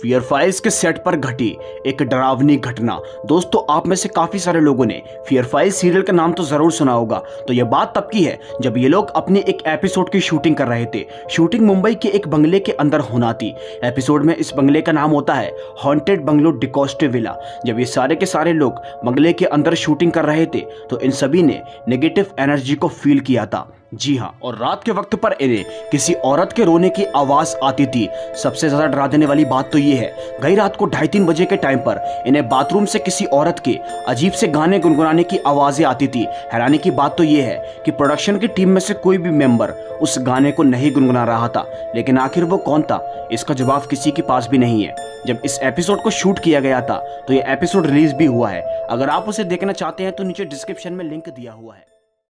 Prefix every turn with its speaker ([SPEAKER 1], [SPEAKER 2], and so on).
[SPEAKER 1] Fear files के set पर घटी एक डरावनी घटना। दोस्तों, आप में से काफ़ी सारे लोगों ने फियर फ़ाइल सीरियल का नाम तो ज़रूर सुना होगा। तो यह बात तब की है जब ये लोग अपने एक एपिसोड की शूटिंग कर रहे थे। शूटिंग मुंबई के एक बंगले के अंदर होना थी। एपिसोड में इस बंगले का नाम होता है हॉन्टेड बंगलो डिकोस्टे विला जब ये सारे के सारे लोग बंगले के अंदर शूटिंग कर रहे थे तो इन सभी ने नेगेटिव एनर्जी को फील किया था। जी हाँ और रात के वक्त पर इन्हें किसी औरत के रोने की आवाज़ आती थी। सबसे ज़्यादा डरा देने वाली बात तो ये है, गई रात को ढाई तीन बजे के टाइम पर इन्हें बाथरूम से किसी औरत के अजीब से गाने गुनगुनाने की आवाज़ें आती थी। हैरानी की बात तो ये है कि प्रोडक्शन की टीम में से कोई भी मेंबर उस गाने को नहीं गुनगुना रहा था, लेकिन आखिर वो कौन था? इसका जवाब किसी के पास भी नहीं है। जब इस एपिसोड को शूट किया गया था तो ये एपिसोड रिलीज़ भी हुआ है। अगर आप उसे देखना चाहते हैं तो नीचे डिस्क्रिप्शन में लिंक दिया हुआ है।